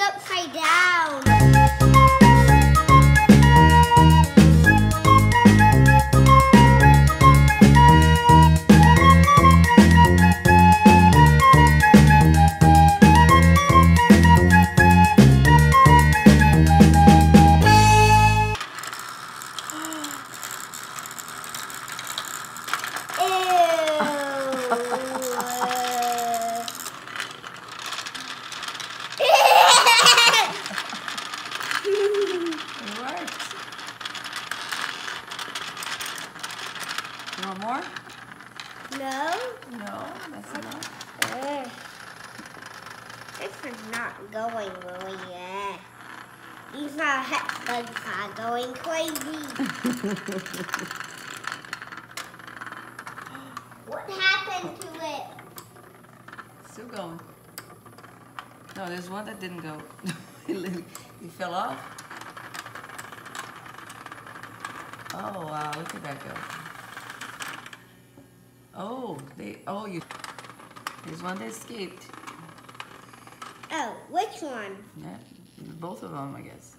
upside down. No. That's enough. Ugh. This is not going really well. These are Hexbugs are going crazy. what happened to it? Still going. No, there's one that didn't go. you fell off? Oh, wow, look at that go. Oh, they, oh, you, there's one that escaped. Oh, which one? Yeah, both of them, I guess.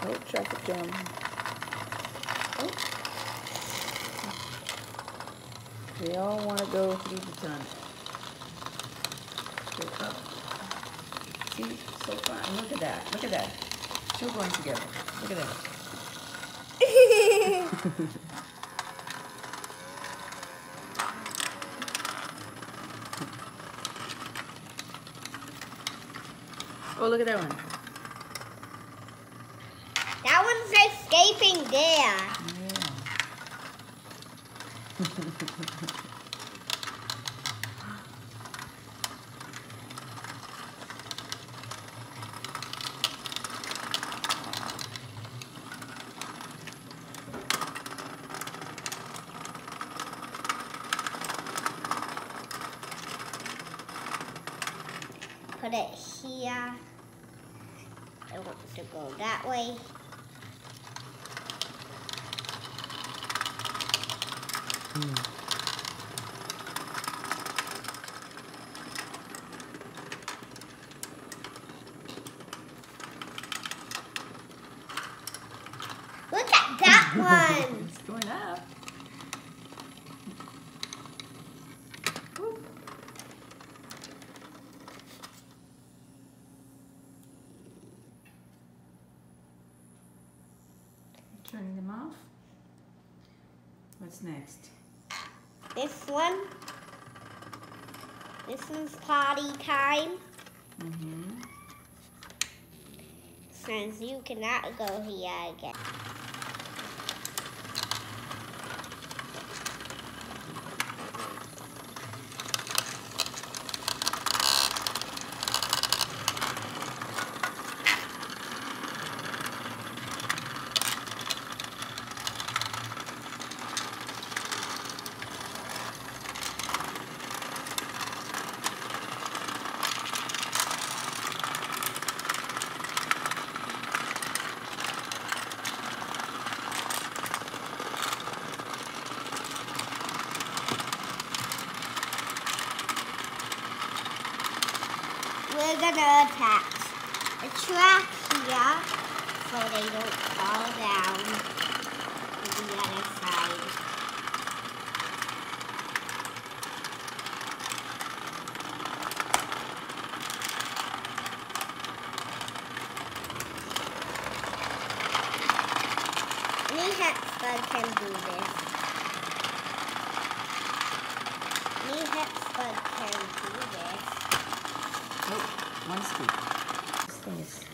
Oh, traffic jam. Oh. They all want to go through the tunnel. See, so far. Look at that. Look at that. Two going together. Look at that. Oh, look at that one. that one's escaping there. Yeah. Put it here. I want it to go that way. Hmm. Look at that one. It's going up. Whoop. Turning them off. What's next? This one. This one's party time. Mm-hmm. Since you cannot go here again. Gonna attach a track here so they don't fall down to the other side. Any Hexbug can do this. Any Hexbug can do this. Oh, one scoop. This thing is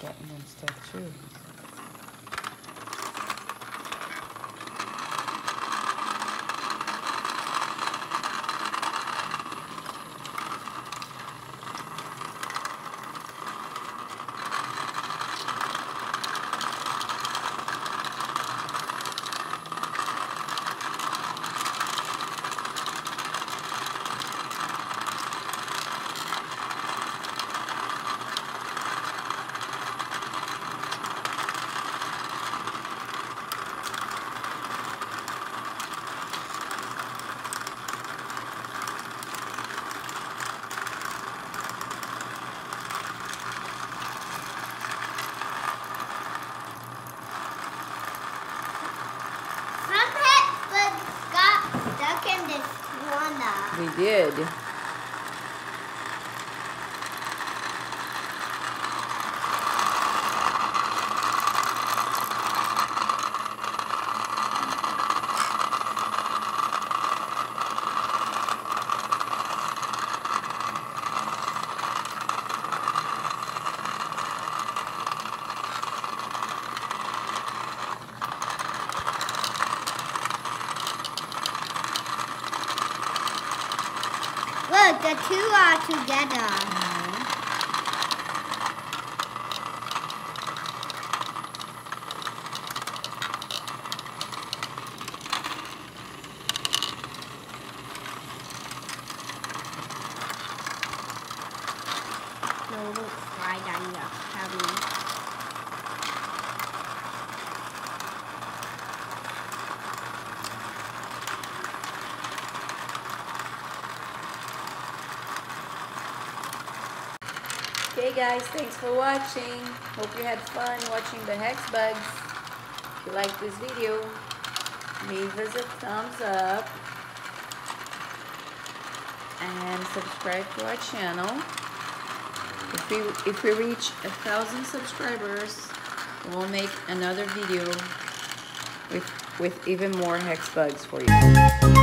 getting them stuck too. We did. Look, the two are together. No, look, slide on your tummy. Okay guys, thanks for watching. Hope you had fun watching the Hex Bugs. If you like this video, leave us a thumbs up and subscribe to our channel. If we if we reach a thousand subscribers, we'll make another video with with even more Hexbugs for you.